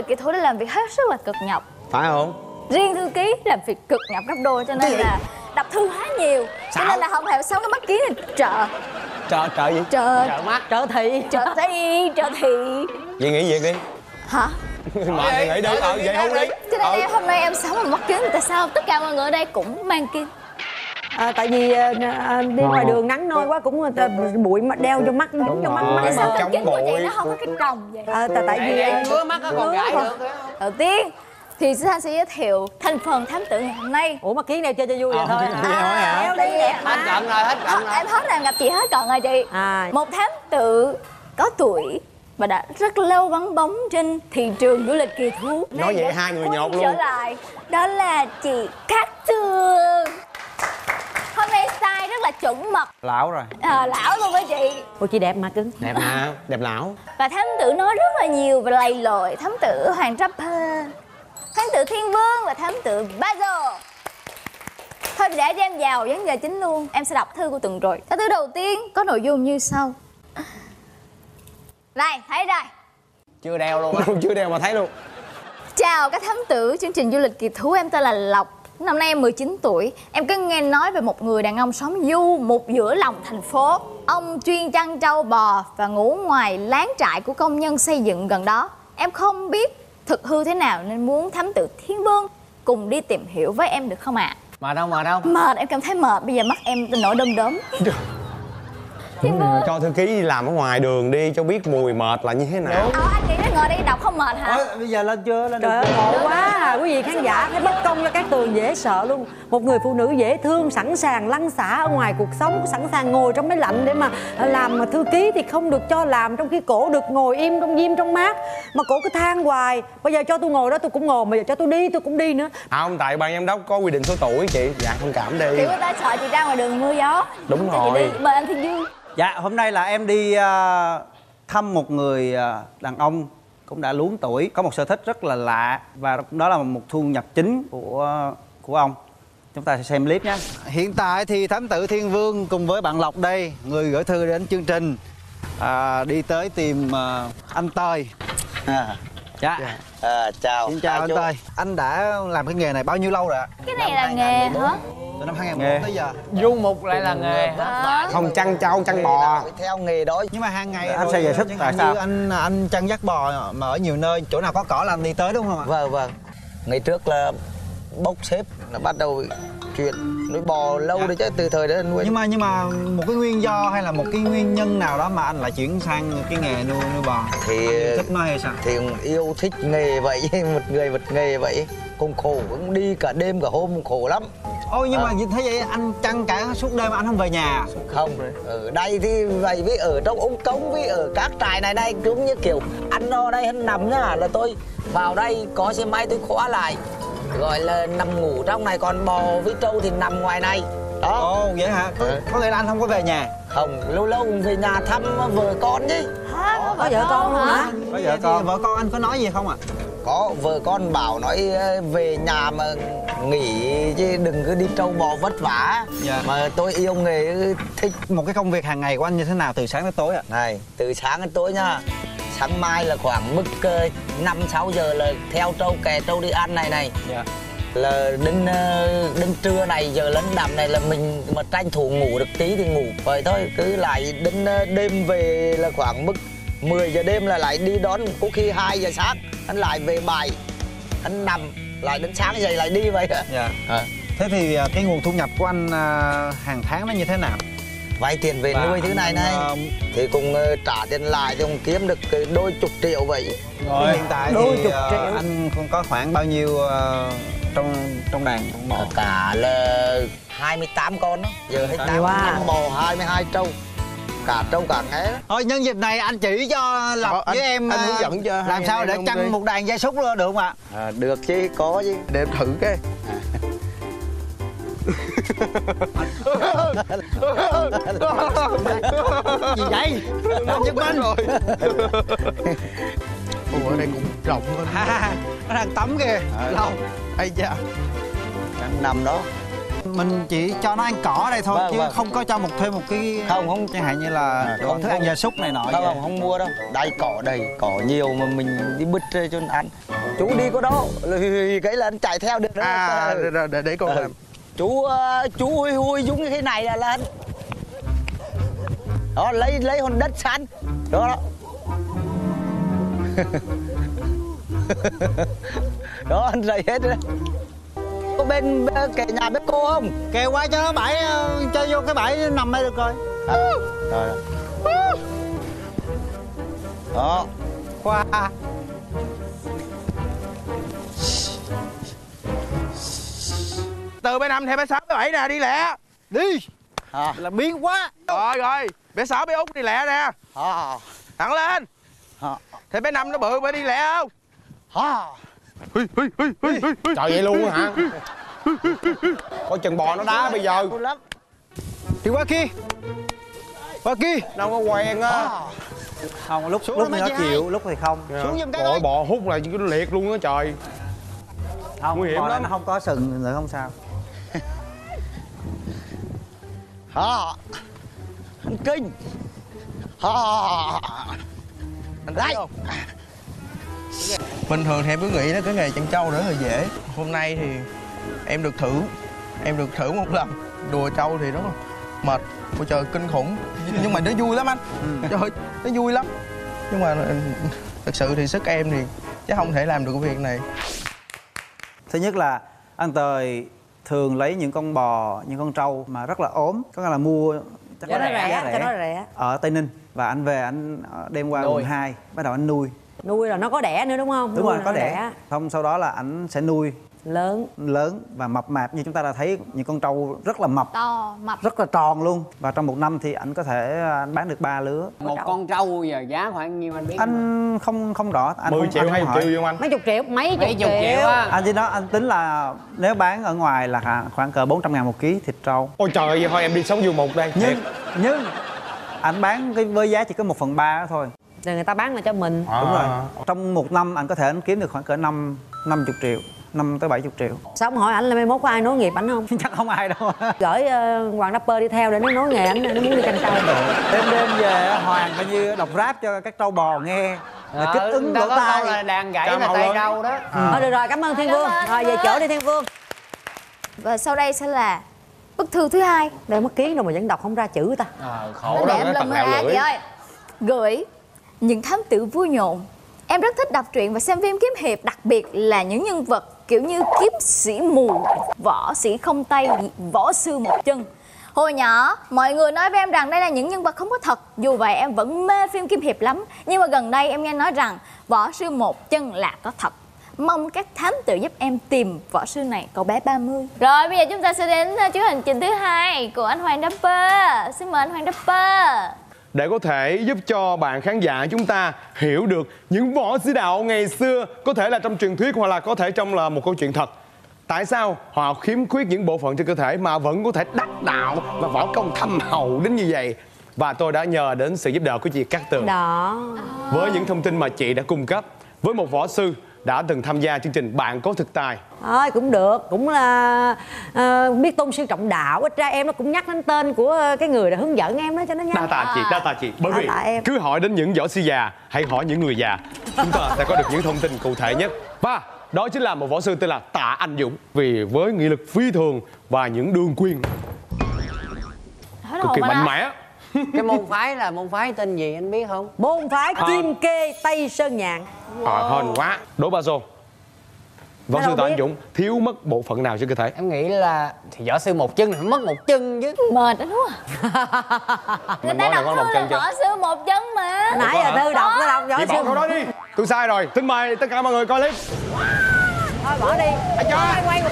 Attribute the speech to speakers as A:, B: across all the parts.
A: lịch kỳ thú đã làm việc hết sức là cực nhọc.
B: Phải không?
A: Riêng thư ký làm việc cực nhọc gấp đôi cho nên là đọc thư quá nhiều. Cho nên là không hề sống cái mắt kiến này trợ.
B: Trợ trợ gì?
A: Trợ.
B: Trợ mắt
C: trợ thị.
A: Trợ thị trợ thị.
B: Vậy nghỉ việc đi.
A: Hả?
B: thì nghỉ đi. ờ vậy không đi.
A: Cho nên
B: Ờ.
A: em hôm nay em sống bằng mắt kiến Tại sao? Tất cả mọi người ở đây cũng mang kiến
C: à, tại vì à, à, đi ngoài đường nắng nôi quá cũng à, bụi mà đeo vô mắt dính vô mắt mắt
A: sao
B: Mà
A: cái
B: chống
A: kính của chị nó không có cái còng vậy?
C: à, tại, tại vì à,
D: ngứa mắt còn gãi được
A: Đầu tiên thì Thanh sẽ giới thiệu thành phần thám tử ngày hôm nay.
C: Ủa mắt kiến này chơi cho vui vậy thôi
B: vậy thôi hả?
C: Đeo đi đẹp
D: hết
C: mà
D: cận rồi hết cận rồi.
A: Em hết rồi gặp chị hết còn rồi chị.
C: À.
A: Một thám tử có tuổi và đã rất lâu vắng bóng trên thị trường du lịch kỳ thú.
B: Nói vậy hai người nhột
A: trở
B: luôn.
A: lại Đó là chị Cát Tường Hôm nay style rất là chuẩn mật
D: lão rồi.
A: À, Lão luôn với chị.
C: Ủa chị đẹp mà cưng.
B: Đẹp mà đẹp lão.
A: Và thám tử nói rất là nhiều và lầy lội. Thám tử Hoàng Rapper Thám tử Thiên Vương và thám tử Bazo. Thôi để cho em vào vấn đề chính luôn. Em sẽ đọc thư của tuần rồi. Tử đầu tiên có nội dung như sau. Này, thấy rồi
D: chưa đeo luôn á.
B: Chưa đeo mà thấy luôn.
A: Chào các thám tử chương trình du lịch kỳ thú. Em tên là Lộc Năm nay em 19 tuổi. Em có nghe nói về một người đàn ông sống du một giữa lòng thành phố. Ông chuyên chăn trâu bò và ngủ ngoài láng trại của công nhân xây dựng gần đó. Em không biết thực hư thế nào nên muốn thám tử Thiên Vương cùng đi tìm hiểu với em được không ạ?
D: mà đâu mà đâu
A: Mệt, em cảm thấy mệt, bây giờ mắt em nổi đom đóm Thiên Vương
B: cho thư ký đi làm ở ngoài đường đi cho biết mùi mệt là như thế nào.
A: Ờ, anh nghĩ nó ngồi đây đọc không mệt hả?
D: bây giờ lên chưa? Lên
C: Trời ơi, ngộ quá à. Quý vị khán giả thấy bất công cho các tường dễ sợ luôn. Một người phụ nữ dễ thương, sẵn sàng lăn xả ở ngoài cuộc sống Sẵn sàng ngồi trong máy lạnh để mà làm mà thư ký thì không được cho làm Trong khi cổ được ngồi im trong diêm trong mát. Mà cổ cứ than hoài Bây giờ cho tôi ngồi đó tôi cũng ngồi Bây giờ cho tôi đi tôi cũng đi nữa.
B: À không tại ban giám đốc có quy định số tuổi chị. Dạ thông cảm đi.
A: Kiểu người ta sợ chị ra ngoài đường mưa gió.
B: Đúng
A: chị
B: rồi.
A: đi, mời anh Thiên Dương
E: Dạ, hôm nay là em đi à, thăm một người à, đàn ông cũng đã luống tuổi, có một sở thích rất là lạ và đó là một thu nhập chính của của ông. Chúng ta sẽ xem clip nhé. Hiện tại thì thám tử Thiên Vương cùng với bạn Lộc đây, người gửi thư đến chương trình à, đi tới tìm à, anh Tơi.
F: À,
E: Dạ.
F: à, chào
E: Xin chào
F: Hai
E: anh
F: chú.
E: Tơi. Anh đã làm cái nghề này bao nhiêu lâu rồi ạ?
A: Cái này là nghề hả?
E: Từ năm 2004
B: Nghề.
E: tới giờ.
D: du mục lại là nghề
B: không chăn trâu chăn bò
F: theo nghề đó
E: Nhưng mà hàng ngày
G: Anh sẽ giải thích
E: chẳng
G: tại sao.
E: Như anh anh chăn dắt bò mà ở nhiều nơi, chỗ nào có cỏ là anh đi tới đúng không ạ?
F: vâng vâng ngày trước là bốc xếp là bắt đầu chuyện nuôi bò lâu đấy chứ từ thời đó anh nuôi
E: nhưng mà nhưng mà một cái nguyên do hay là một cái nguyên nhân nào đó mà anh lại chuyển sang cái nghề nuôi nuôi bò
F: thì
E: Anh thích nó hay sao
F: thì yêu thích nghề vậy một người một nghề vậy cùng khổ cũng đi cả đêm cả hôm khổ lắm.
E: Ôi nhưng
F: Ờ.
E: mà thế vậy anh chăn cả suốt đêm anh không về nhà
F: không ở đây thì vậy với ở trong ống cống với ở các trại này đây cũng như kiểu ăn no đây hắn nằm nhá là tôi vào đây có xe máy tôi khóa lại gọi là nằm ngủ trong này còn bò với trâu thì nằm ngoài này. Đó.
E: Ồ vậy hả? Có,
F: Ừ.
E: có nghĩa là anh không có về nhà?
F: Không lâu lâu cũng về nhà thăm vợ con chứ.
A: Hả?
C: Có vợ con luôn hả?
E: có vợ con. vợ con anh có nói gì không ạ
F: có vợ con bảo nói về nhà mà nghỉ chứ đừng cứ đi trâu bò vất vả.
E: Dạ.
F: mà tôi yêu nghề thích
E: một cái công việc hàng ngày của anh như thế nào từ sáng tới tối ạ?
F: Này từ sáng đến tối nha. Sáng mai là khoảng mức năm sáu giờ là theo trâu kè trâu đi ăn này này.
E: Dạ.
F: Là đến đến trưa này giờ lớn đầm này là mình mà tranh thủ ngủ được tí thì ngủ vậy thôi. Cứ lại đến đêm về là khoảng mức 10 giờ đêm là lại đi đón có khi 2 giờ sáng anh lại về bài anh nằm lại đến sáng dậy lại đi vậy
E: dạ
F: à,
E: thế thì à, cái nguồn thu nhập của anh à, hàng tháng nó như thế nào
F: vay tiền về
E: Và
F: nuôi thứ này này
E: ờ,
F: thì cũng ờ, trả tiền lại thì cũng kiếm được cái đôi chục triệu vậy
E: Rồi. hiện tại
C: Đôi
E: thì
C: chục
E: à,
C: triệu.
E: anh không có khoảng bao nhiêu à, trong trong đàn con bò
F: cả là 28 con đó giờ 28
C: Wow.
F: năm bò 22 trâu cả trâu cả nghé đó.
E: Thôi nhân dịp này anh chỉ cho Lộc
B: Ờ, anh-
E: với em
B: anh
E: à,
B: hướng dẫn cho
E: làm
B: anh
E: sao để chăn
B: đi.
E: một đàn gia súc được không ạ?
F: à, được chứ có chứ
B: để em thử cái
E: Gì vậy? Anh Nhật Minh
B: rồi Ủa ở đây cũng rộng hơn
E: Ha, nó đang tắm kìa.
B: Ờ.
E: Lộc.
B: Ây da
F: nằm đó
E: mình chỉ cho nó ăn cỏ đây thôi
F: Vâng,
E: chứ
F: vâng.
E: không có cho một thêm một cái
F: Không, không.
E: chẳng hạn như là
F: À, không,
E: thức ăn gia súc này nọ
F: không không không mua đâu. Đây cỏ đầy cỏ nhiều mà mình đi bứt cho nó ăn. Chú đi có đó. Cái là anh chạy theo được đó.
G: À
F: Ừ.
G: để, để, để con
F: Ừ.
G: làm.
F: Chú ờ, chú hui hui giống như thế này là lên đó lấy lấy hòn đất sẵn. Đó đó. Đó anh dậy hết rồi có bên, bên kẻ nhà bếp cô không?
E: Kêu qua cho bãi ờ, cho vô cái bãi nằm đây được rồi.
F: À, rồi đó.
E: Qua
G: từ bé năm theo bé sáu bé bảy nè đi lẹ. Đi.
F: À,
E: là biến quá.
G: Rồi rồi. Bé sáu bé út đi lẹ nè.
F: À,
G: thẳng lên.
F: À,
G: thế bé năm nó bự bé đi lẹ không?
F: À.
B: Trời vậy luôn hả? Coi chừng bò nó đá bây giờ.
E: thì qua kia. Qua kia.
B: Đâu có quen á.
E: Không lúc
F: Xuống
E: lúc nó
F: hai.
E: chịu lúc thì không.
F: Xuống giùm cái
B: bò hút lại nó liệt luôn á trời.
E: Không
B: Nguy hiểm lắm.
E: nó không có sừng nữa không sao.
F: À. anh kinh. À. anh đây
G: bình thường thì em cứ nghĩ là cái nghề chăn trâu rất là dễ. Hôm nay thì em được thử em được thử một lần. Đùa trâu thì rất là mệt ôi trời kinh khủng. Nhưng mà nó vui lắm anh. Trời ơi, nó vui lắm. Nhưng mà ừ, thật sự thì sức em thì chắc không thể làm được cái việc này.
E: Thứ nhất là anh tời thường lấy những con bò những con trâu mà rất là ốm có nghĩa là mua chắc
C: nó
E: là
C: rẻ
E: giá
C: nó rẻ.
E: ở tây ninh. Và anh về anh ờ, đem qua quận 2 bắt đầu anh nuôi
C: nuôi là nó có đẻ nữa đúng không?
E: Đúng
C: Nuôi
E: rồi có
C: nó
E: đẻ. xong sau đó là anh sẽ nuôi.
C: Lớn.
E: Lớn và mập mạp. Như chúng ta đã thấy những con trâu rất là mập.
A: To mập.
E: Rất là tròn luôn. Và trong một năm thì anh có thể anh bán được ba lứa.
D: Một con trâu. giờ giá khoảng nhiêu anh biết không?
E: anh không? không rõ. Anh
B: 10
E: không,
B: triệu
E: anh
B: hay
E: không
B: 1
E: hỏi.
B: triệu không anh?
C: mấy chục triệu mấy chục,
D: mấy chục triệu á.
E: Anh chỉ nói anh tính là nếu bán ở ngoài là khoảng cỡ 400 ngàn một ký thịt trâu.
B: Ôi trời ơi, vậy thôi em đi sống du mục đây.
E: Nhưng
B: Thiệt.
E: nhưng anh bán cái với giá chỉ có một phần ba thôi
C: rồi người ta bán là cho mình.
B: À.
E: đúng rồi. Trong một năm anh có thể anh kiếm được khoảng cỡ năm 50 triệu 5 tới 70 triệu.
C: Sao không hỏi ảnh là mai mốt có ai nối nghiệp ảnh không?
E: Chắc không ai đâu.
C: Gửi uh, hoàng rapper đi theo để nó nối nghề ảnh nó muốn đi canh trâu
E: đêm đêm về hoàng coi như đọc rap cho các trâu bò nghe. Là kích ứng
D: Ờ,
E: lỗ
D: ta có câu là
E: tai
D: đàn gãy là tay trâu đó.
C: Thôi được rồi cảm ơn thiên vương. rồi về chỗ đi thiên vương.
A: Và sau đây sẽ là bức thư thứ hai.
C: Đây mất ký đâu mà vẫn đọc không ra chữ ta.
D: Ờ
B: Khổ
A: để
B: đó,
A: em
B: nó tật lưỡi?
A: Ơi gửi những thám tử vui nhộn. Em rất thích đọc truyện và xem phim kiếm hiệp đặc biệt là những nhân vật kiểu như kiếm sĩ mù võ sĩ không tay võ sư một chân. Hồi nhỏ, mọi người nói với em rằng đây là những nhân vật không có thật. Dù vậy em vẫn mê phim kiếm hiệp lắm. Nhưng mà gần đây em nghe nói rằng võ sư một chân là có thật. Mong các thám tử giúp em tìm võ sư này cậu bé 30 Rồi bây giờ chúng ta sẽ đến chương chuyến hành trình thứ hai của anh Hoàng Rapper Xin mời anh Hoàng Rapper
B: để có thể giúp cho bạn khán giả chúng ta hiểu được những võ sĩ đạo ngày xưa Có thể là trong truyền thuyết hoặc là có thể trong là một câu chuyện thật. Tại sao họ khiếm khuyết những bộ phận trên cơ thể mà vẫn có thể đắc đạo và võ công thâm hậu đến như vậy? Và tôi đã nhờ đến sự giúp đỡ của chị Cát Tường.
C: Đó.
B: Với những thông tin mà chị đã cung cấp Với một võ sư đã từng tham gia chương trình Bạn có thực tài.
C: Thôi cũng được. Cũng là ờ, biết tôn sư trọng đạo. Ít ra em nó cũng nhắc đến tên của cái người đã hướng dẫn em đó cho nó
B: Đa
C: nhanh
B: tạ chị, đa tạ chị. Bởi
C: Đa
B: vì
C: em.
B: cứ hỏi đến những võ sư già Hãy hỏi những người già. Chúng ta sẽ có được những thông tin cụ thể nhất. Và đó chính là một võ sư tên là Tạ Anh Dũng. Vì với nghị lực phi thường và những đường quyền cực kỳ mạnh mẽ
D: cái môn phái là môn phái tên gì anh biết không?
C: Môn phái kim kê tây sơn nhạn.
B: À, hên quá. Đố ba xô Võ sư Tạ Anh. Dũng thiếu mất bộ phận nào trên cơ thể?
D: Em nghĩ là thì võ sư một chân thì mất một chân chứ.
A: Mệt đó đúng không? Người
B: Mình
A: ta
B: nói là
A: đọc
B: có
A: thư
B: một
A: là
B: chân chưa?
A: võ sư một chân mà.
C: Nãy giờ tư đọc nó đọc võ sư
B: câu đó đi. Tôi sai rồi. Xin mời tất cả mọi người coi clip.
C: Thôi bỏ đi.
B: Thấy chưa?
C: quay quay.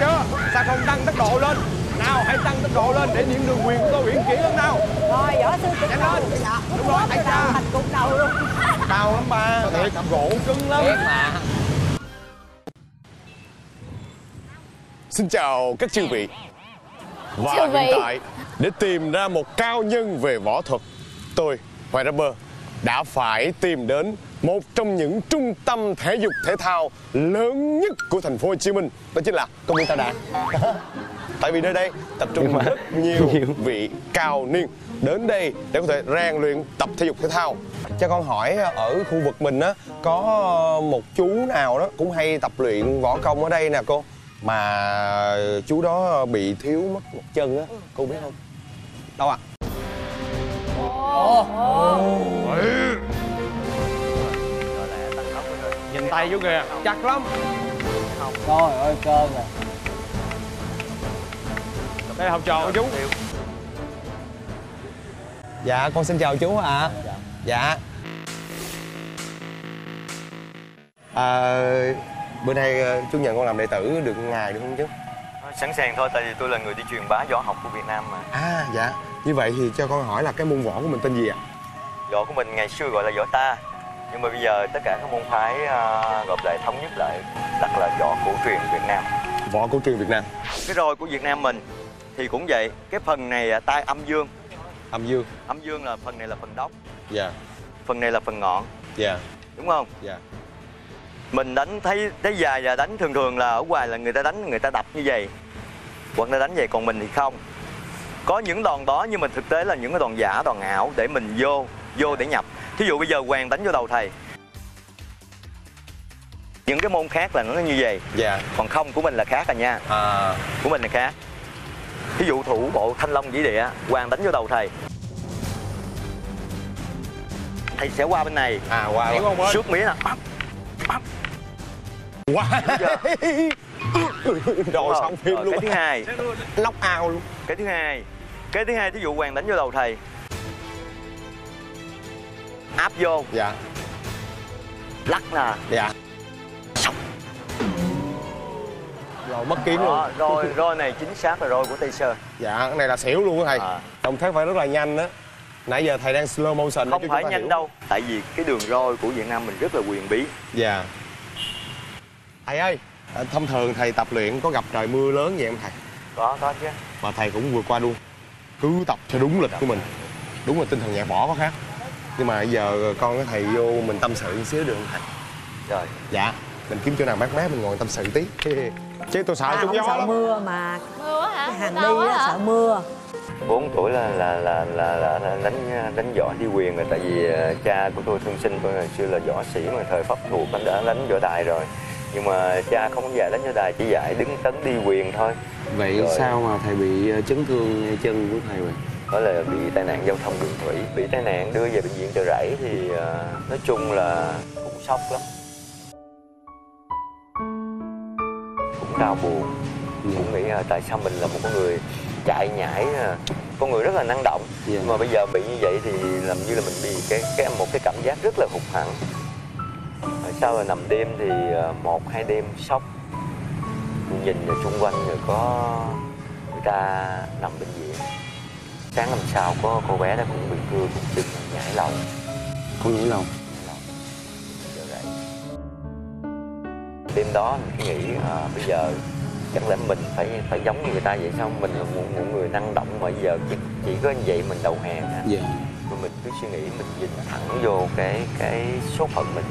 B: Chưa? Sao không tăng tốc độ lên Nào hãy tăng tốc độ lên để những đường quyền của tôi uyển chuyển hơn nào.
C: Rồi võ sư
B: Nhanh
C: đầu
B: lên.
C: Dạ,
B: Đúng rồi,
C: đầu
B: cha.
C: thành cục đầu luôn.
B: Cao lắm ba. Thiệt? Gỗ cưng lắm.
D: Biết mà.
B: Xin chào các chư vị. Và
A: Chư vị.
B: hiện tại Để tìm ra một cao nhân về võ thuật Tôi, Hoài Rapper Đã phải tìm đến một trong những trung tâm thể dục thể thao lớn nhất của thành phố Hồ Chí Minh đó chính là công viên Tà Đàn tại vì nơi đây tập trung rất nhiều vị cao niên đến đây để có thể rèn luyện tập thể dục thể thao. Cho con hỏi ở khu vực mình á có một chú nào đó cũng hay tập luyện võ công ở đây nè cô? Mà chú đó bị thiếu mất một chân á cô biết không? Đâu ạ? Nhìn tay chú kìa. Chặt lắm.
D: Trời ơi cơ rồi
B: đây là học trò của chú. Dạ con xin chào chú ạ. Dạ. À, bữa nay ờ, chú nhận con làm đệ tử được ngày được không chú?
H: Sẵn sàng thôi tại vì tôi là người đi truyền bá võ học của Việt Nam mà.
B: À dạ. Như vậy thì cho con hỏi là cái môn võ của mình tên gì ạ?
H: Võ của mình ngày xưa gọi là võ ta. Nhưng mà bây giờ tất cả các môn phái à, gộp lại thống nhất lại đặt là võ cổ truyền Việt Nam.
B: Võ cổ truyền việt nam.
H: Cái roi của Việt Nam mình thì cũng vậy cái phần này là tay âm dương.
B: Âm dương.
H: Âm dương là phần này là phần đốc.
B: Dạ.
H: Phần này là phần ngọn.
B: Dạ.
H: Đúng không?
B: Dạ.
H: Mình đánh thấy thấy dài và đánh thường thường là ở ngoài là người ta đánh người ta đập như vậy. Hoặc là đánh vậy còn mình thì không. Có những đòn đó nhưng mà thực tế là những cái đòn giả đòn ảo để mình vô vô để nhập. Thí dụ bây giờ hoàng đánh vô đầu thầy. Những cái môn khác là nó như vậy.
B: Dạ.
H: Còn không của mình là khác à nha.
B: À.
H: Của mình là khác thí dụ thủ bộ thanh long dĩ địa hoàng đánh vô đầu thầy. Thầy sẽ qua bên này.
B: À qua
H: không trước mía nè.
B: Qua rồi xong phim
H: Rồi,
B: luôn.
H: cái thứ hai.
B: Lóc ao luôn.
H: Cái thứ hai. Cái thứ hai thí dụ hoàng đánh vô đầu thầy. Áp vô.
B: Dạ.
H: Lắc nè.
B: Dạ rồi mất kiến luôn.
H: Đó, rồi rồi này chính xác là rồi của tây sơn.
B: Dạ cái này là xỉu luôn á thầy.
H: À.
B: động tác phải rất là nhanh á. Nãy giờ thầy đang slow motion
H: không phải nhanh
B: hiểu.
H: đâu tại vì cái đường roi của việt nam mình rất là quyền bí.
B: Dạ. Thầy ơi à, thông thường thầy tập luyện có gặp trời mưa lớn vậy không thầy?
H: Có có chứ.
B: Mà thầy cũng vượt qua luôn. Cứ tập cho đúng lịch của mình. Đúng là tinh thần nhạc bỏ có khác. Nhưng mà giờ con với thầy vô mình tâm sự một xíu được không thầy?
H: Rồi.
B: Dạ mình kiếm chỗ nào mát mát mình ngồi tâm sự tí chứ tôi sợ
C: à,
B: trúng
C: không
B: gió
C: sợ
B: lắm.
C: mưa mà.
A: Mưa hả?
C: Cái hàng đi á,
A: hả?
C: sợ mưa.
H: 4 tuổi là là là là, là, là đánh đánh võ đi quyền rồi tại vì ờ, cha của tôi thương sinh tôi ngày xưa là võ sĩ mà thời pháp thuộc anh đã đánh võ đài rồi. Nhưng mà cha không có dạy đánh võ đài chỉ dạy đứng tấn đi quyền thôi.
I: Vậy
H: Rồi.
I: sao mà thầy bị ờ, chấn thương chân của thầy vậy?
H: đó là bị tai nạn giao thông đường thủy. Bị tai nạn đưa về bệnh viện chợ rẫy thì ờ, nói chung là cũng sốc lắm đau buồn. Cũng nghĩ là tại sao mình là một con người chạy nhảy à, con người rất là năng động.
I: Dạ.
H: nhưng mà bây giờ bị như vậy thì làm như là mình bị cái cái một cái cảm giác rất là hụt hẫng sau là nằm đêm thì à, một hai đêm sốc. Nhìn rồi xung quanh rồi có người ta nằm bệnh viện. Sáng hôm sau có cô bé đó cũng bị cưa cũng chân nhảy lầu.
I: Không nhảy lầu.
H: Đêm đó mình cứ nghĩ à, bây giờ chẳng lẽ mình phải phải giống như người ta vậy sao mình là một, một người năng động mà bây giờ chỉ, chỉ có như vậy mình đầu hàng hả?
I: Dạ.
H: rồi mình cứ suy nghĩ mình nhìn thẳng vô cái cái số phận mình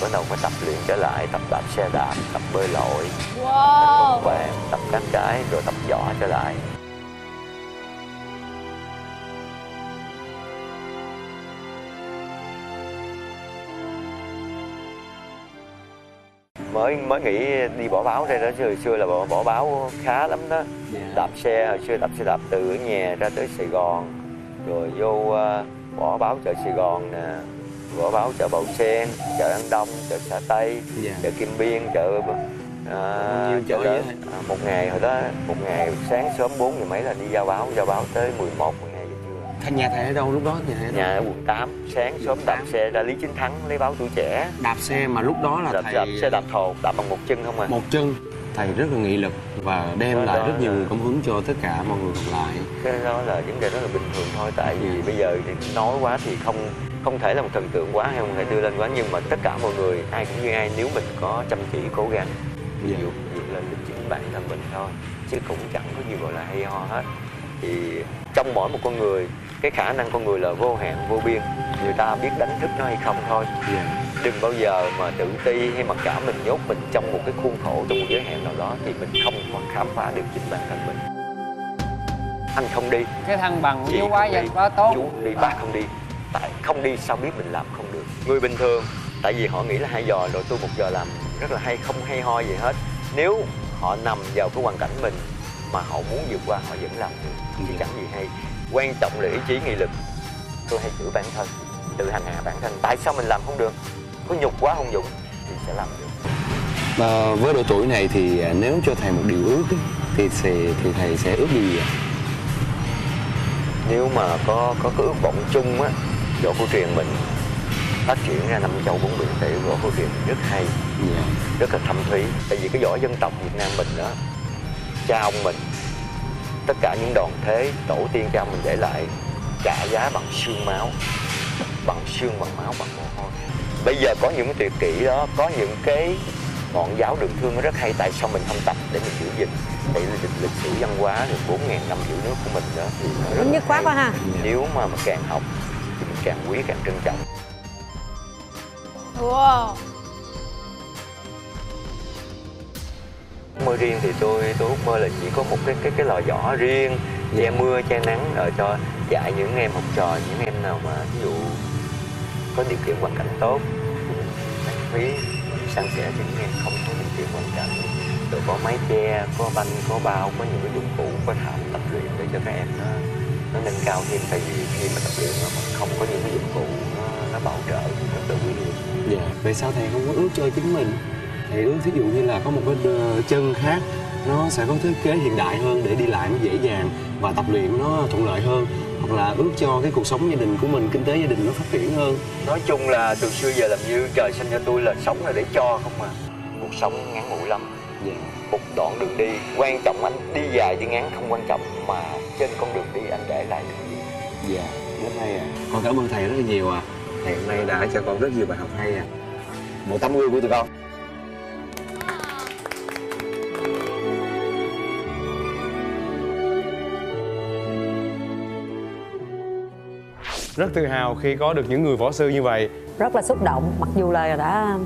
H: bắt đầu phải tập luyện trở lại tập đạp xe đạp tập bơi lội tập
A: wow.
H: bóng vàng tập các cái rồi tập võ trở lại mới mới nghĩ đi bỏ báo ra đó chứ hồi xưa là bỏ, bỏ báo khá lắm đó
I: Dạ.
H: đạp xe hồi xưa đạp xe đạp từ ở nhà ra tới Sài Gòn rồi vô ờ, bỏ báo chợ Sài Gòn nè bỏ báo chợ Bầu Sen chợ An Đông chợ Xà Tây
I: Dạ.
H: chợ Kim Biên chợ à,
I: nhiêu
H: chợ
I: thầy?
H: à, một ngày hồi đó một ngày sáng sớm 4 giờ mấy là đi giao báo giao báo tới 11 12 giờ trưa
I: Thầy nhà thầy ở đâu lúc đó? Nhà thầy ở đâu?
H: nhà ở quận 8 sáng sớm đạp xe ra Lý Chính Thắng lấy báo tuổi trẻ
I: Đạp xe mà lúc đó là
H: đạp,
I: thầy
H: đạp xe đạp thồ đạp bằng một chân không à
I: một chân. Thầy rất là nghị lực và đem
H: Đó,
I: lại
H: đó
I: rất nhiều
H: là-
I: cảm hứng cho tất cả mọi người còn lại.
H: cái đó là vấn đề rất là bình thường thôi tại vì bây giờ thì nói quá thì không không thể là một thần tượng quá hay không thể đưa lên quá nhưng mà tất cả mọi người ai cũng như ai nếu mình có chăm chỉ cố gắng
I: Dạ.
H: vượt vượt lên được chính bản thân mình thôi chứ cũng chẳng có gì gọi là hay ho hết thì trong mỗi một con người cái khả năng con người là vô hạn vô biên. Người ta biết đánh thức nó hay không thôi. Đừng bao giờ mà tự ti hay mặc cảm mình nhốt mình trong một cái khuôn khổ trong một giới hạn nào đó thì mình không còn khám phá được chính bản thân mình. Anh không đi.
D: Cái thăng bằng với quá
H: đi,
D: quá tốt.
H: Chú đi bác không đi. Tại không đi sao biết mình làm không được? Người bình thường. Tại vì họ nghĩ là hai giờ rồi tôi một giờ làm rất là hay không hay ho gì hết. Nếu họ nằm vào cái hoàn cảnh mình mà họ muốn vượt qua họ vẫn làm được. Chứ chẳng gì hay quan trọng là ý chí nghị lực. Tôi hay chửi bản thân tự hành hạ bản thân. Tại sao mình làm không được? Có nhục quá không dụng thì sẽ làm được.
I: Ờ, với độ tuổi này thì à, nếu cho thầy một điều ước ấy, thì sẽ, thì thầy sẽ ước điều gì ạ?
H: nếu mà có có cái ước vọng chung á võ cổ truyền mình phát triển ra năm châu bốn biển thì võ cổ truyền rất hay
I: Dạ.
H: rất là thâm thúy. Tại vì cái võ dân tộc Việt Nam mình đó cha ông mình tất cả những đòn thế tổ tiên cha mình để lại trả giá bằng xương máu bằng xương bằng máu bằng mồ hôi bây giờ có những cái tuyệt kỹ đó có những cái ngọn giáo đường thương nó rất hay tại sao mình không tập để mình giữ gìn vì lịch, lịch sử văn hóa được bốn ngàn năm giữ nước của mình đó thì nó rất
C: nhất
H: hay.
C: quá ha.
H: nếu mà, mà càng học thì mình càng quý càng trân trọng
A: Wow
H: mơ riêng thì tôi tôi ước mơ là chỉ có một cái cái cái lò vỏ riêng che mưa che nắng ở cho dạy những em học trò những em nào mà ví dụ có điều kiện hoàn cảnh tốt miễn phí san sẻ cho những em không có điều kiện hoàn cảnh rồi có mái che có banh có bao có những cái dụng cụ có thảm tập luyện để cho các em nó nó nâng cao thêm tại vì khi mà tập luyện mà mình không có những cái dụng cụ nó nó bảo trợ thì rất là nguy hiểm
I: Dạ. Vậy sao thầy không có ước cho chính mình? Ước thí dụ như là có một cái đơ- chân khác nó sẽ có thiết kế hiện đại hơn để đi lại nó dễ dàng và tập luyện nó thuận lợi hơn. Hoặc là ước cho cái cuộc sống gia đình của mình kinh tế gia đình nó phát triển hơn.
H: Nói chung là từ xưa giờ làm như trời sinh cho tôi là sống là để cho không mà cuộc sống ngắn ngủi lắm.
I: Dạ.
H: Một đoạn đường đi quan trọng anh đi dài đi ngắn không quan trọng mà trên con đường đi anh để lại được gì.
I: Dạ rất hay à. Con cảm ơn thầy rất là nhiều à. Thầy hôm nay đã cho con rất nhiều bài học hay à. Một tấm gương của tụi con
B: Rất tự hào khi có được những người võ sư như vậy
C: rất là xúc động mặc dù là đã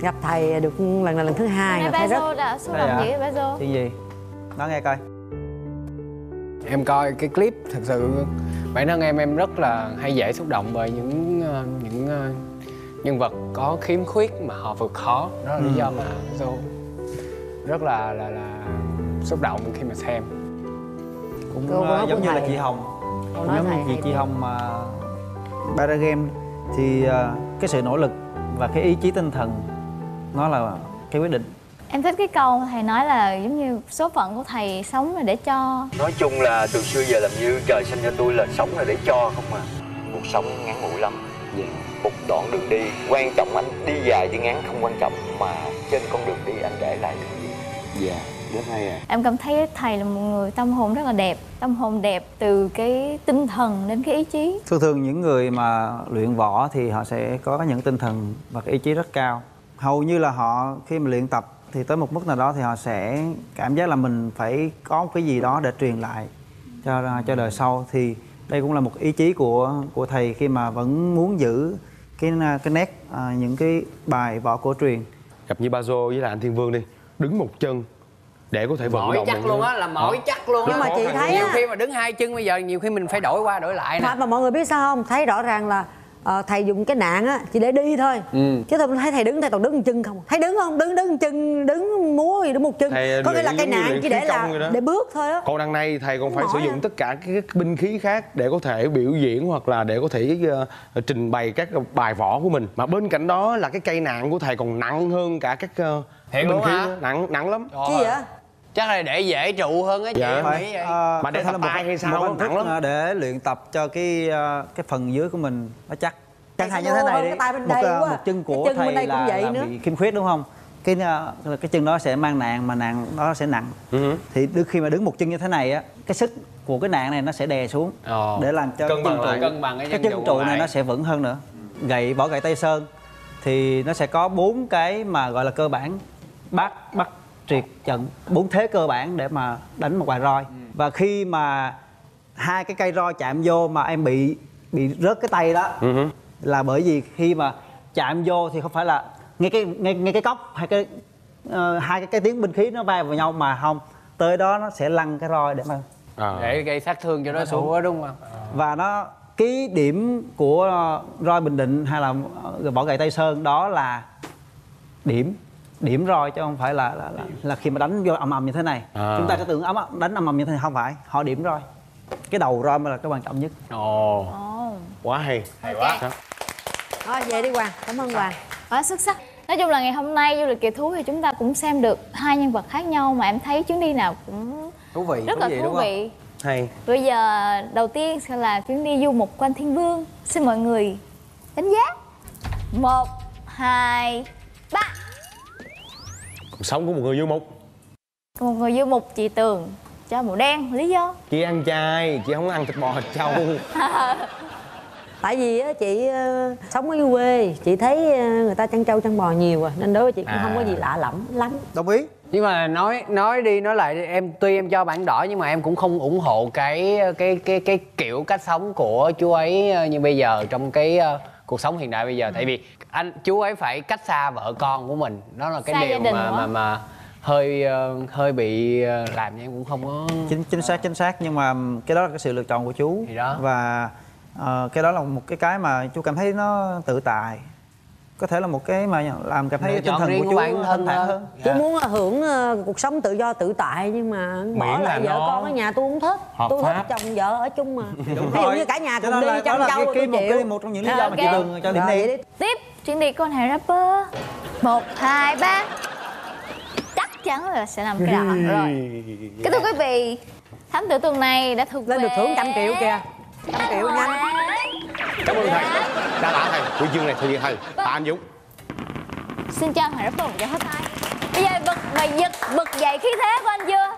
C: gặp thầy được lần này lần thứ hai là
A: ba
C: thấy rất
A: đã xúc động
E: à?
A: gì ba Dô
E: chuyện gì nói nghe coi
D: em coi cái clip thật sự bản thân em em rất là hay dễ xúc động bởi những ờ, những ờ, nhân vật có khiếm khuyết mà họ vượt khó đó là lý
E: Ừ.
D: do mà tôi rất là là là xúc động khi mà xem
E: cũng
C: có
E: ờ, giống như là
C: thầy.
E: chị Hồng Cũng
C: nói
E: giống như chị,
C: hay
E: chị
C: quá.
E: Hồng mà Paragame thì ờ, cái sự nỗ lực và cái ý chí tinh thần nó là cái quyết định.
A: Em thích cái câu thầy nói là giống như số phận của thầy sống là để cho.
H: Nói chung là từ xưa giờ làm như trời sinh cho tôi là sống là để cho không mà cuộc sống ngắn ngủi lắm.
I: Dạ
H: một đoạn đường đi quan trọng anh đi dài đi ngắn không quan trọng mà trên con đường đi anh để lại được gì?
I: Dạ rất hay à?
A: Em cảm thấy thầy là một người tâm hồn rất là đẹp Tâm hồn đẹp từ cái tinh thần đến cái ý chí.
E: Thường thường những người mà luyện võ thì họ sẽ có những tinh thần và cái ý chí rất cao. Hầu như là họ khi mà luyện tập thì tới một mức nào đó thì họ sẽ cảm giác là mình phải có một cái gì đó để truyền lại cho cho đời sau. Thì đây cũng là một ý chí của của thầy khi mà vẫn muốn giữ cái cái nét à, những cái bài võ cổ truyền.
B: Gặp như ba với là anh Thiên Vương đi. Đứng một chân để có thể vận
D: mỏi
B: động
D: chắc luôn á là mỏi
B: Đó.
D: chắc luôn
C: Nhưng
D: á
C: mà chị thấy
D: nhiều khi mà đứng hai chân bây giờ nhiều khi mình phải đổi qua đổi lại nè
C: mà, mọi người biết sao không thấy rõ ràng là ờ, thầy dùng cái nạn á chỉ để đi thôi
D: Ừ.
C: chứ tôi thấy thầy đứng thầy toàn đứng một chân không thấy đứng không đứng đứng chân đứng múa gì đứng một chân
B: Thầy
C: có nghĩa là cái nạn chỉ để là
B: đó.
C: để bước thôi á
B: Còn đằng này thầy còn phải sử
C: à.
B: dụng tất cả các các binh khí khác để có thể biểu diễn hoặc là để có thể ờ, trình bày các bài võ của mình. Mà bên cạnh đó là cái cây nạn của thầy còn nặng hơn cả các uh,
D: Thiệt
B: binh khí
D: hả?
B: nặng nặng lắm.
C: Chi
D: ơi.
C: vậy
D: chắc là để dễ trụ hơn á chị
B: Dạ.
E: Phải, à,
B: Mà để tập
E: một-
B: tay hay sao
E: thức
B: nặng lắm.
E: để luyện tập cho cái à, cái phần dưới của mình nó chắc chẳng hạn như thế này đi một,
C: quá.
E: một chân của
C: chân
E: thầy là, là
C: nữa.
E: bị khiếm khuyết đúng không cái cái chân đó sẽ mang nạn mà nạn đó sẽ nặng
B: Ừ.
E: thì đôi khi mà đứng một chân như thế này á cái sức của cái nạn này nó sẽ đè xuống
D: Ờ.
E: để làm cho
B: Cân
E: cái
B: bằng
E: chân
B: lại.
E: trụ
D: Cân bằng cái
E: cái
D: chân trụ
E: này nó sẽ vững hơn nữa gậy vỏ gậy tây sơn thì nó sẽ có bốn cái mà gọi là cơ bản bắt bắt triệt trận bốn thế cơ bản để mà đánh một bài roi. Và khi mà hai cái cây roi chạm vô mà em bị bị rớt cái tay đó là bởi vì khi mà chạm vô thì không phải là ngay cái ngay, ngay cái cốc hay cái ờ, hai cái cái tiếng binh khí nó va vào nhau mà không. Tới đó nó sẽ lăn cái roi để mà
B: à.
D: để gây sát thương cho đối thủ đó đúng không
E: và nó cái điểm của roi bình định hay là bỏ gậy tây sơn đó là điểm điểm roi chứ không phải là là, là, là khi mà đánh vô ầm ầm như thế này.
B: À.
E: chúng ta cứ tưởng ấm ấm- đánh ầm ầm như thế này không phải họ điểm roi. Cái đầu roi mới là cái quan trọng nhất.
B: Ồ.
A: Ồ,
B: quá hay. Hay quá.
C: Thôi về đi hoàng. Cảm ơn hoàng.
A: Quá xuất sắc. Nói chung là ngày hôm nay du lịch kỳ thú thì chúng ta cũng xem được hai nhân vật khác nhau mà em thấy chuyến đi nào cũng
D: thú vị
A: rất là thú vị.
D: Hay.
A: Bây giờ đầu tiên sẽ là chuyến đi du mục quanh thiên vương. Xin mọi người đánh giá. Một hai
B: cuộc sống của một người du mục.
A: Một người du mục chị tường. Cho màu đen lý do?
B: Chị ăn chay chị không ăn thịt bò thịt trâu
C: tại vì á, chị ờ, sống ở dưới quê chị thấy ờ, người ta chăn trâu chăn bò nhiều à nên đối với chị cũng
B: À.
C: không có gì lạ lẫm lắm.
E: Đồng ý.
D: Nhưng mà nói nói đi nói lại đi, em tuy em cho bản đỏ nhưng mà em cũng không ủng hộ cái cái cái cái kiểu cách sống của chú ấy ờ, như bây giờ trong cái cuộc sống hiện đại bây giờ. Tại vì anh chú ấy phải cách xa vợ con của mình. Đó là cái
A: Xa
D: điều mà mà mà hơi ờ, hơi bị ờ, làm em cũng không có
E: chính chính xác chính xác. Nhưng mà cái đó là cái sự lựa chọn của chú.
D: Thì đó.
E: và ờ, cái đó là một cái cái mà chú cảm thấy nó tự tại có thể là một cái mà làm cảm thấy tinh thần
D: riêng
E: của chú
D: bản thân
E: hơn.
C: Chú
D: Dạ.
C: muốn hưởng ờ, cuộc sống tự do tự tại nhưng mà bỏ
B: Miễn
C: lại
B: là
C: vợ
B: nó
C: con ở nhà tôi không thích.
B: hợp
C: tôi
B: pháp.
C: thích chồng vợ ở chung mà. Ví dụ như cả nhà cùng đi
E: đó
C: trâu
E: cái-
C: tôi
E: một
C: chịu.
E: cái- một trong những lý do mà chị Tường cho điểm đi.
A: Tiếp chuyến đi con hề rapper một hai ba. Chắc chắn là sẽ làm cái đỏ rồi. Kính thưa quý vị thám tử tuần này đã thuộc
C: lên được thưởng trăm triệu kìa. Trăm triệu nhanh
B: cảm ơn thầy. Đa tạ thầy. Huy chương này thầy thầy. Tạ anh dũng.
A: Xin cho hề rapper một cái hot tay. Bây giờ bật và giật bật dậy khí thế của anh chưa?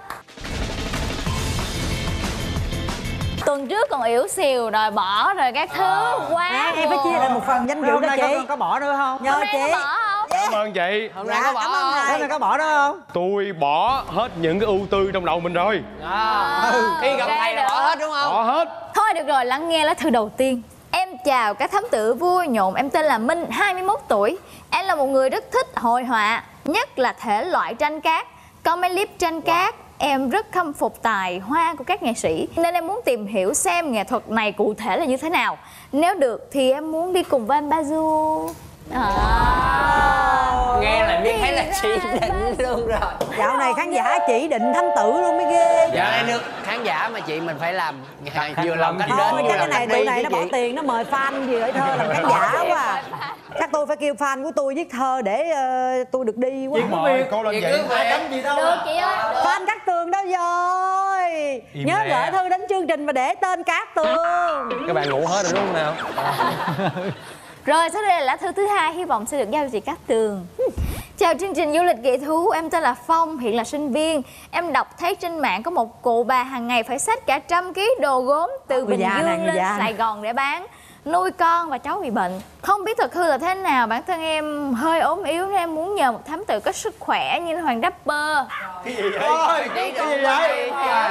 A: Tuần trước còn yếu xìu rồi bỏ rồi các thứ. Quá
C: à, em phải chia lại một phần danh dự
E: hôm
C: đó
E: nay
C: chị.
E: có, có bỏ nữa không?
A: Nay
C: chị.
A: có bỏ không?
B: Cảm ơn chị.
D: Hôm nay
C: Dạ,
D: có bỏ
C: cảm ơn
D: không?
C: thầy.
E: hôm nay có bỏ nữa không?
B: Tôi bỏ hết những cái ưu tư trong đầu mình rồi.
D: À, khi gặp thầy là
A: được.
D: bỏ hết đúng không?
B: Bỏ hết.
A: Thôi được rồi, lắng nghe lá thư đầu tiên. Em chào các thám tử vui nhộn, em tên là Minh, 21 tuổi. Em là một người rất thích hội họa, nhất là thể loại tranh cát. Mấy clip tranh cát, em rất khâm phục tài hoa của các nghệ sĩ. Nên em muốn tìm hiểu xem nghệ thuật này cụ thể là như thế nào. Nếu được thì em muốn đi cùng với anh Bazu. À.
D: nghe là biết thấy là chỉ định luôn rồi.
C: Dạo này khán giả chỉ định thánh tử luôn mới ghê.
D: Dạ này được khán giả mà chị mình phải làm vừa làm cách đến vừa làm
C: này
D: cách
C: tụi
D: đi
C: này
D: chứ
C: nó bỏ
D: chị.
C: tiền nó mời fan gì ở thơ làm khán giả quá à. chắc tôi phải kêu fan của tôi viết thơ để ờ, tôi được đi quá.
B: Mời cô lên
D: Chị
B: vậy.
D: cứ về
E: gì đâu
A: Được chị ơi, được.
C: fan cát tường đâu rồi?
B: Im
C: nhớ gửi thư đến chương trình và để tên cát tường.
B: Các bạn ngủ hết rồi đúng không nào
A: Rồi sau đây là lá thư thứ hai Hy vọng sẽ được giao cho chị Cát Tường. Chào chương trình du lịch kỳ thú Em tên là Phong, hiện là sinh viên. Em đọc thấy trên mạng có một cụ bà hàng ngày Phải xách cả trăm ký đồ gốm Từ Bình Dương lên. Sài Gòn để bán Nuôi con và cháu bị bệnh. Không biết thực hư là thế nào Bản thân em hơi ốm yếu Nên em muốn nhờ một thám tử có sức khỏe Như Hoàng Rapper
E: Ôi, cái gì vậy?
A: bà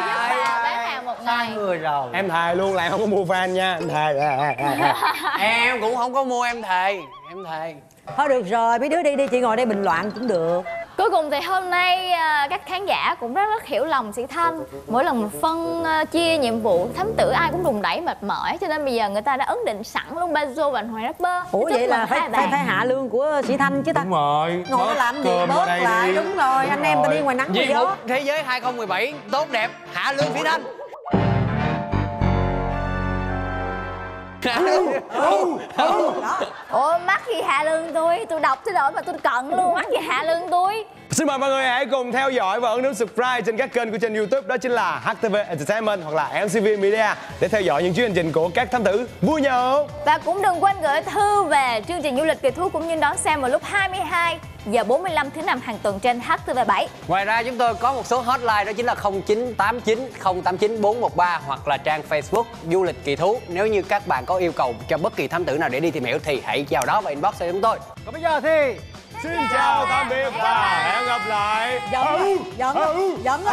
A: bán hàng một ngày.
E: người rồi.
B: Em thề luôn là em không có mua fan nha em thề.
D: Em cũng không có mua em thề. Em thề.
C: Thôi được rồi mấy đứa đi đi chị ngồi đây bình loạn cũng được
A: Cuối cùng thì hôm nay à, các khán giả cũng rất rất hiểu lòng sĩ Thanh. Mỗi lần phân à, chia nhiệm vụ thám tử ai cũng đùng đẩy mệt mỏi Cho nên bây giờ người ta đã ấn định sẵn luôn Bazo và anh Hoàng Rapper
C: ủa vậy là phải phải phải hạ lương của sĩ thanh chứ ta?
B: Đúng rồi.
C: Ngồi
B: bớt
C: làm gì bớt lại.
B: đi.
C: đúng rồi anh em ta
B: rồi.
C: đi ngoài nắng
D: mục
C: gió.
D: Thế giới 2017 tốt đẹp hạ lương Thủy Thanh
A: Ủa mắc gì hạ lương tôi? Tôi đọc tới đổi mà tôi cận luôn Mắc gì hạ lương tôi?
B: Xin mời mọi người hãy cùng theo dõi và ấn nút subscribe trên các kênh của trên YouTube đó chính là HTV Entertainment hoặc là MCV Media để theo dõi những chuyến hành trình của các thám tử vui nhộn.
A: Và cũng đừng quên gửi thư về chương trình du lịch kỳ thú Cũng như đón xem vào lúc 22 giờ 45 thứ năm hàng tuần trên HTV7
D: Ngoài ra chúng tôi có một số hotline đó chính là 0989 089 413 hoặc là trang Facebook du lịch kỳ thú. Nếu như các bạn có yêu cầu cho bất kỳ thám tử nào để đi tìm hiểu thì hãy vào đó và inbox cho chúng tôi.
E: còn bây giờ thì
B: Xin chào tạm biệt và hẹn gặp lại.
C: giận giận giận